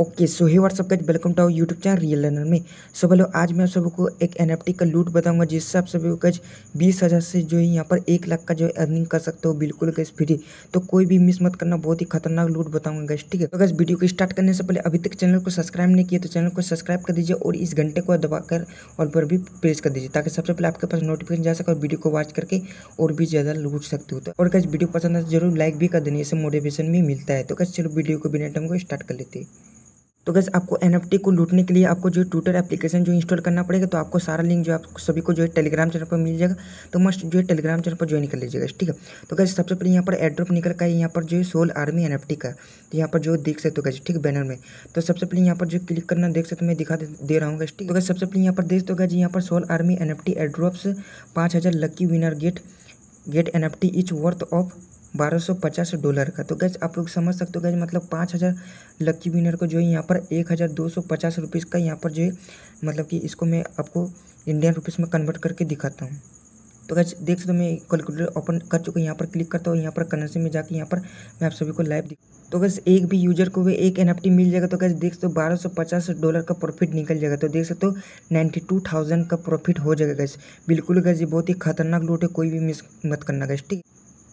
Okay so hi WhatsApp guys welcome to our YouTube channel real learner में। So बोलो आज मैं आप सबको एक एन का लूट बताऊँगा, जिससे आप सभी को गज बीस हज़ार से जो है यहाँ पर एक लाख का जो है अर्निंग कर सकते हो बिल्कुल गज फ्री तो कोई भी मिस मत करना, बहुत ही खतरनाक लूट बताऊँगा गज ठीक है? तो गज वीडियो को स्टार्ट करने से पहले अभी तक चैनल को सब्सक्राइब नहीं किया तो चैनल को सब्सक्राइब कर दीजिए और इस घंटे को दबाकर और पर भी प्रेस कर दीजिए, ताकि सबसे पहले आपके पास नोटिफिकेशन जा सके और वीडियो को वॉच करके और भी ज़्यादा लूट सकते हो। तो और गज वीडियो पसंद है तो ज़रूर लाइक भी कर देने इससे मोटिवेशन भी मिलता है। तो गज चलो वीडियो को बिना टाइम को स्टार्ट कर लेते हैं। तो गैस आपको एनएफटी को लूटने के लिए आपको जो ट्विटर एप्लीकेशन जो इंस्टॉल करना पड़ेगा तो आपको सारा लिंक जो आप सभी को जो है टेलीग्राम चैनल पर मिल जाएगा। तो मस्ट जो है टेलीग्राम चैनल पर ज्वाइन कर लीजिएगा ठीक है? तो गैस सबसे पहले यहाँ पर एड्रॉप निकल का है, यहाँ पर जो है सोल आर्मी एनएफटी का तो यहाँ पर जो देख सकते हो गैस ठीक बैनर में। तो सबसे पहले यहाँ पर जो क्लिक करना देख सकते मैं दिखा दे रहा हूँ गैस ठीक तो गैस सबसे पहले यहाँ पर देख दो गैस यहाँ पर Sol army N F T airdrops पाँच हज़ार lucky winner get get N F T each worth of बारह सौ पचास डॉलर का। तो गैस आप लोग समझ सकते हो गैस मतलब पाँच हज़ार विनर को जो है यहाँ पर एक हज़ार दो सौ पचास रुपीज़ का यहाँ पर जो है मतलब कि इसको मैं आपको इंडियन रुपीज़ में कन्वर्ट करके दिखाता हूँ। तो गैस देख सकते हो मैं कैलकुलेटर ओपन कर चुका हूँ, यहाँ पर क्लिक करता हूँ, यहाँ पर करेंसी में जाकर यहाँ पर मैं आप सभी को लाइव दिख तो गैस एक भी यूज़र को भी एक एनएफटी मिल जाएगा तो गैस देख सकते हो बारह सौ पचास डॉलर का प्रॉफिट निकल जाएगा। तो देख सकते हो नाइन्टी टू थाउज़ेंड का प्रॉफिट हो जाएगा गैस बिल्कुल गैस ये बहुत ही खतरनाक लूट है, कोई भी मिस मत करना गैस ठीक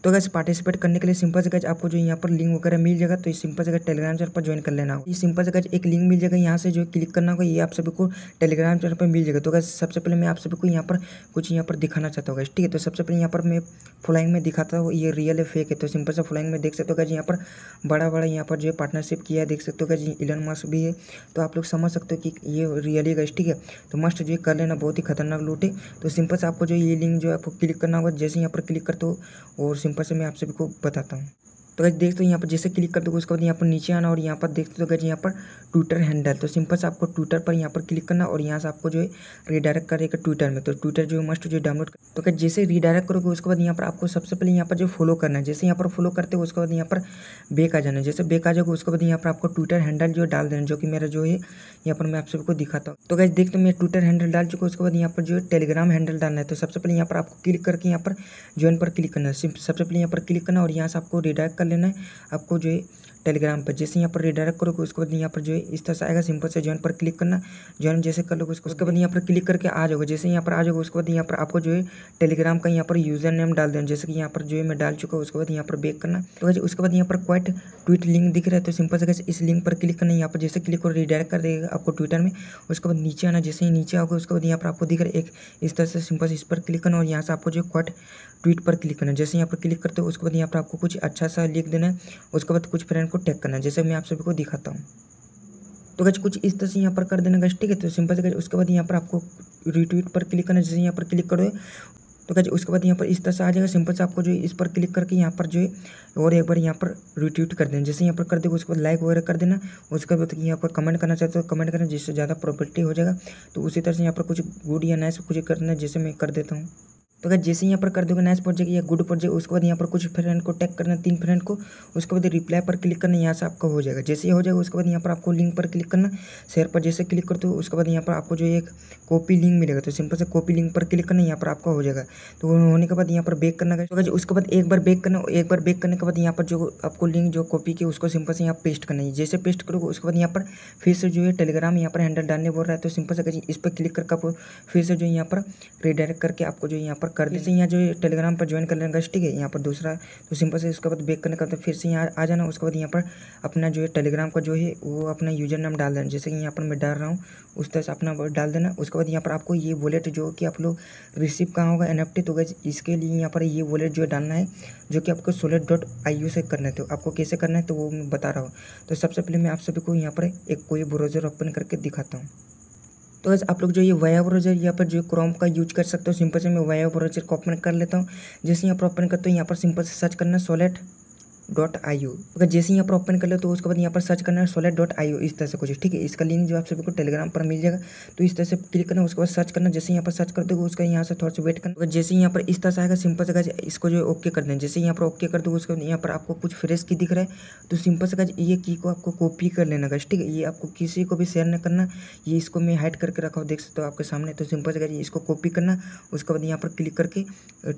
तो गैस पार्टिसिपेट करने के लिए सिंपल से आपको जो यहाँ पर लिंक वगैरह मिल जाएगा तो इस सिंपल से टेलीग्राम चैनल पर ज्वाइन कर लेना होगा। ये सिंपल से एक लिंक मिल जाएगा यहाँ से, जो क्लिक करना होगा, ये आप सभी को टेलीग्राम चैनल पर मिल जाएगा। तो गैस सबसे पहले मैं आप सभी को यहाँ पर कुछ यहाँ पर दिखाना चाहता हूँ ठीक है? तो सबसे पहले यहाँ पर मैं फ्लाइंग में दिखाता हूँ, ये रियल है फेक है। तो सिंपल से फ्लाइंग में देख सकते हो गैस यहाँ पर बड़ा बड़ा यहाँ पर जो है पार्टनरशिप किया देख सकते हो गैस इलन मास्क भी है। तो आप लोग समझ सकते हो कि ये रियली गैस ठीक है? तो मस्ट जो कर लेना, बहुत ही खतरनाक लूट है। तो सिंपल से आपको जो ये लिंक जो है आपको क्लिक करना होगा, जैसे यहाँ पर क्लिक करते हो, और सिंपल से मैं आप सभी को बताता हूँ। तो गैस देख तो यहाँ पर जैसे क्लिक कर दो उसके बाद यहाँ पर नीचे आना और यहाँ पर देखते तो गैस यहाँ पर ट्विटर हैंडल तो सिंपल से आपको ट्विटर पर यहाँ पर क्लिक करना और यहाँ से आपको जो है रीडायरेक्ट करेगा ट्विटर में तो ट्विटर जो है मस्ट जो डाउनलोड तो क्या जैसे रीडायरेक्ट करोगे उसके बाद यहाँ पर आपको सबसे पहले यहाँ पर जो फॉलो करना है जैसे यहाँ पर फॉलो करते हो उसके बाद यहाँ पर बेक आ जाना जैसे बेक आ जाएगा उसके बाद यहाँ पर आपको ट्विटर हैंडल जो डाल देना जो कि मेरा जो है यहाँ पर मैं आप सबको दिखाता हूँ तो गैस देखते मैं ट्विटर हैंडल डाल चुका उसके बाद यहाँ पर जो है टेलीग्राम हैंडल डालना है तो सबसे पहले यहाँ पर आपको क्लिक करके यहाँ पर ज्वाइन पर क्लिक करना है सबसे पहले यहाँ पर क्लिक करना और यहाँ से आपको रिडायरेक्ट कर लेना है। आपको जो है टेलीग्राम पर जैसे यहाँ पर रिडायरेक्ट करोगे उसके बाद यहाँ पर जो है इस तरह से आएगा सिंपल से ज्वाइन पर क्लिक करना ज्वाइन जैसे कर लोगे उसके बाद यहाँ पर क्लिक करके आ जाओगे जैसे यहाँ पर आ जाओगे उसके बाद यहाँ पर आपको जो है टेलीग्राम का यहाँ पर यूज़र नेम डाल देना जैसे कि यहाँ पर जो है मैं डाल चुका हूँ उसके बाद यहाँ पर बेक करना तो उसके बाद यहाँ पर क्वाइट ट्वीट लिंक दिख रहा है तो सिंपल से इस लिंक पर क्लिक करना यहाँ पर जैसे क्लिक करो रिडायरेक्ट कर देगा आपको ट्विटर में उसके बाद नीचे आना जैसे ही नीचे आओगे उसके बाद यहाँ पर आपको दिख रहा है एक इस तरह से सिंपल से इस पर क्लिक करना और यहाँ से आपको जो क्वाइट ट्वीट पर क्लिक करना जैसे यहाँ पर क्लिक करते हो उसके बाद यहाँ पर आपको कुछ अच्छा सा लिख देना है उसके बाद कुछ फ्रेंड को टैग करना है, जैसे मैं आप सभी को दिखाता हूँ। तो गज कुछ इस तरह से यहाँ पर कर देना गज ठीक है? तो सिंपल से गज उसके बाद यहाँ पर आपको रिट्वीट पर क्लिक करना जैसे यहाँ पर क्लिक करो। तो गज उसके बाद यहाँ पर इस तरह से आ जाएगा सिंपल से आपको जो इस पर क्लिक करके यहाँ पर जो है, और एक बार यहाँ पर रिट्वीट कर देना। जैसे यहाँ पर कर देगा, उसके बाद लाइक वगैरह कर देना, उसके बाद यहाँ पर कमेंट करना चाहते हो कमेंट करना, जिससे ज़्यादा प्रॉपर्टी हो जाएगा। तो उसी तरह से यहाँ पर कुछ गुड या नाइस कुछ करना जैसे मैं कर देता हूँ। तो अगर जैसे यहाँ पर कर दोगे नाइस प्रोजेक्ट या गुड प्रोजेक्ट उसके बाद यहाँ पर कुछ फ्रेंड को टैग करना तीन फ्रेंड को उसके बाद रिप्लाई पर क्लिक करना यहाँ से आपका हो जाएगा जैसे ही हो जाएगा उसके बाद यहाँ पर आपको लिंक पर क्लिक करना शेयर पर जैसे क्लिक करते हो उसके बाद यहाँ पर आपको जो एक कॉपी लिंक मिलेगा तो सिंपल से कॉपी लिंक पर क्लिक करना यहाँ पर आपका हो जाएगा तो होने के बाद यहाँ पर बेक करना तो उसके बाद एक बार बेक करना एक बार बेक करने के बाद यहाँ पर जो आपको लिंक जो कॉपी की उसको सिंपल से यहाँ पेस्ट करना है जैसे पेस्ट करोगे उसके बाद यहाँ पर फिर से जो है टेलीग्राम यहाँ पर हैंडल डालने बोल रहा है तो सिंपल से इस पर क्लिक करके आपको फिर से जो यहाँ पर रिडायरेक्ट करके आपको जो यहाँ पर कर दीजिए यहाँ जो टेलीग्राम पर ज्वाइन कर लेना गज ठीक है? यहाँ पर दूसरा तो सिंपल से उसके बाद बेक करने का फिर से यहाँ आ जाना। उसके बाद यहाँ पर अपना जो है टेलीग्राम का जो है, वो अपना यूज़र नाम डाल देना। जैसे कि यहाँ पर मैं डाल रहा हूँ, उस तरह से अपना डाल देना। उसके बाद यहाँ पर आपको ये वॉलेट जो कि आप लोग रिसीव कहाँ होगा एनएफटी तो गज इसके लिए यहाँ पर ये वॉलेट जो डालना है, जो कि आपको सोलेट डॉट आई से करना है। तो आपको कैसे करना है तो वो मैं बता रहा हूँ। तो सबसे पहले मैं आप सभी को यहाँ पर एक कोई ब्राउज़र ओपन करके दिखाता हूँ। तो बस आप लोग जो ये वाया ब्राउज़र यहाँ पर जो क्रोम का यूज़ कर सकते हो सिंपल से मैं वाया ब्राउज़र को ओपन कर लेता हूँ। जैसे यहाँ पर ओपन करते हो, यहाँ पर सिंपल से सर्च करना सोलेट डॉट आई यू अगर जैसे यहाँ पर ओपन कर ले तो उसके बाद यहाँ पर सर्च करना है सोलेट डॉट आई यू इस तरह से कुछ ठीक है इसका लिंक जो आप सभी को टेलीग्राम पर मिल जाएगा तो इस तरह से क्लिक करना उसके बाद सर्च करना जैसे यहाँ पर सर्च कर दोगे उसका यहाँ से थोड़ा सा वेट करना अगर जैसे यहाँ पर इस तरह से आएगा सिंपल से गाज इसको जो ओके कर दें जैसे यहाँ पर ओके कर दो उसके बाद यहाँ पर आपको कुछ फ्रेश की दिख रहा है तो सिंपल से गाज ये की को आपको कॉपी कर लेना गाज ठीक है ये आपको किसी को भी शेयर नहीं करना ये इसको मैं हाइड करके रखा हूँ देख सकते हो आपके सामने तो सिंपल से गाज इसको कॉपी करना उसके बाद यहाँ पर क्लिक करके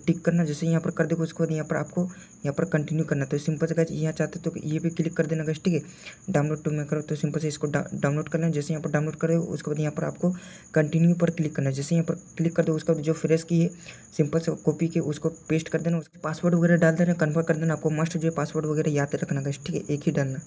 टिक करना जैसे यहाँ पर कर देगा उसके बाद यहाँ पर आपको यहाँ पर कंटिन्यू करना तो सिंपल सिंपल से गैस यहाँ चाहते तो ये भी क्लिक कर देना गैस ठीक है? डाउनलोड टू में करो तो सिंपल से इसको डाउनलोड कर लेना जैसे यहाँ पर डाउनलोड करो, उसके बाद यहाँ पर आपको कंटिन्यू पर क्लिक करना है। जैसे यहाँ पर क्लिक कर दो, उसके बाद जो फ्रेश की है सिंपल से कॉपी के, उसको पेस्ट कर देना, उसके पासवर्ड वगैरह डाल देना कन्फर्म कर देना, आपको मस्ट जो है पासवर्ड वगैरह याद रखना गैस ठीक है? एक ही डालना।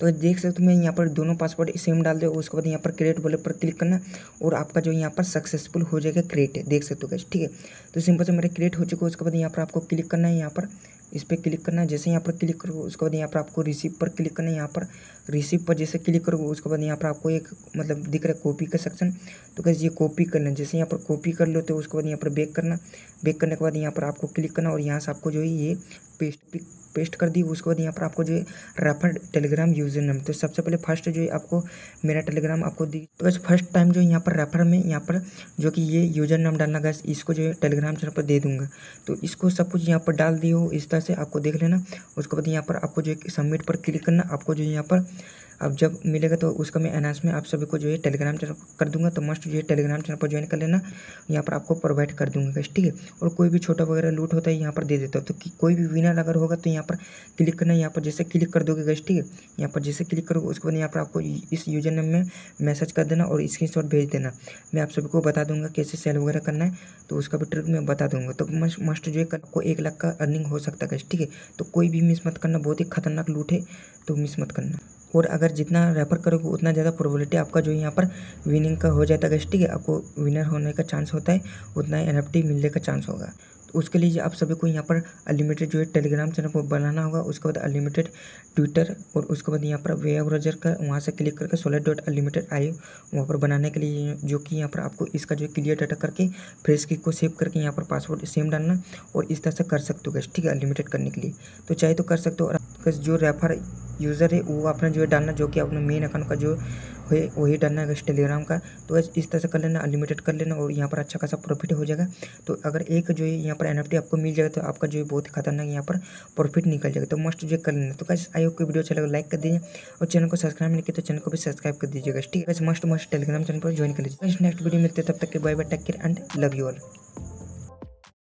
तो देख सकते हो, मैं यहाँ पर दोनों पासवर्ड सेम डाल दो उसके बाद यहाँ पर क्रिएट बोले पर क्लिक करना, और आपका जो यहाँ पर सक्सेसफुल हो जाएगा क्रिएट देख सकते हो ठीक है? तो सिंपल से मेरे क्रिएट हो चुका है, उसके बाद यहाँ पर आपको क्लिक करना है, यहाँ पर इस पर क्लिक करना है जैसे यहाँ पर क्लिक करोगे, उसके बाद यहाँ पर आपको रिसीव पर क्लिक करना है यहाँ पर रिसीव पर जैसे क्लिक करोगे, उसके बाद यहाँ पर आपको एक मतलब दिख रहा है कॉपी का सेक्शन तो कैसे ये कॉपी करना, जैसे यहाँ पर कॉपी कर लो तो उसके बाद यहाँ पर बेक करना। बेक करने के बाद यहाँ पर आपको क्लिक करना और यहाँ से आपको जो है ये पेस्ट पेस्ट कर दी, उसके बाद यहाँ पर आपको जो है रेफर टेलीग्राम यूज़र नेम तो सबसे पहले फ़र्स्ट जो है आपको मेरा टेलीग्राम आपको दी। तो बस फ़र्स्ट टाइम जो यहाँ पर रेफर में यहाँ पर जो कि ये यूज़र नेम डालना गैस इसको जो है टेलीग्राम चैनल पर दे दूँगा। तो इसको सब कुछ यहाँ पर डाल दिए हो इस तरह से आपको देख लेना। उसके बाद यहाँ पर आपको जो है सबमिट पर क्लिक करना, आपको जो यहाँ पर अब जब मिलेगा तो उसका मैं अनाउंसमेंट आप सभी को जो है टेलीग्राम चैनल कर दूँगा तो मस्ट जो है टेलीग्राम चैनल पर ज्वाइन कर लेना। यहाँ पर आपको प्रोवाइड कर दूँगा ठीक है? और कोई भी छोटा वगैरह लूट होता है, यहाँ पर दे देता हूँ। तो कोई भी विनर अगर होगा तो यहाँ पर क्लिक करना। यहाँ पर जैसे क्लिक कर दोगे गैस ठीक है? यहाँ पर जैसे क्लिक करोगे, उसके बाद यहाँ पर आपको इस यूज़र नेम में मैसेज कर देना और स्क्रीन भेज देना। मैं आप सभी को बता दूँगा कैसे सेल वगैरह करना है तो उसका भी ट्रिक मैं बता दूँगा। तो मस्ट जो है आपको एक लाख का अर्निंग हो सकता है ठीक है? तो कोई भी मिस मत करना, बहुत ही खतरनाक लूट है तो मिस मत करना। और अगर जितना रेफर करोगे, उतना ज़्यादा प्रोबेबिलिटी आपका जो यहाँ पर विनिंग का हो जाता है ठीक है, आपको विनर होने का चांस होता है, उतना ही एनएफटी मिलने का चांस होगा। तो उसके लिए आप सभी को यहाँ पर अनलिमिटेड जो है टेलीग्राम चैनल को बनाना होगा, उसके बाद अनलिमिटेड ट्विटर और उसके बाद यहाँ पर वेब ब्राउज़र का, वहाँ से क्लिक करके सोलर डॉट अनलिमिटेड आई वहाँ पर बनाने के लिए जो कि यहाँ पर आपको इसका जो क्लियर डाटा करके फ्रेश की को सेव करके यहाँ पर पासवर्ड सेम डालना और इस तरह से कर सकते हो ठीक है अनलिमिटेड करने के लिए। तो चाहे तो कर सकते हो और जो रेफर यूज़र है, वो अपना जो है डालना, जो कि अपने मेन अकाउंट का जो है, वही डालना है टेलीग्राम का। तो इस तरह से कर लेना अनलिमिटेड कर लेना और यहाँ पर अच्छा खासा प्रॉफिट हो जाएगा। तो अगर एक जो है यहाँ पर एन आपको मिल जाएगा तो आपका जो है बहुत खतरनाक यहाँ पर प्रॉफिट निकल जाएगा। तो मस्ट जो कर लेना। तो कैसे आई की वीडियो अच्छा लगा लाइक कर दीजिए और चैनल को सब्सक्राइब नहीं किया तो चैनल को भी सब्सक्राइब कर दीजिएगा। ठीक है मस्ट मस्ट टेलीग्राम चैनल पर ज्वाइन कर लीजिए। नेक्स्ट वीडियो मिलते तब तक के bye bye take care and love you all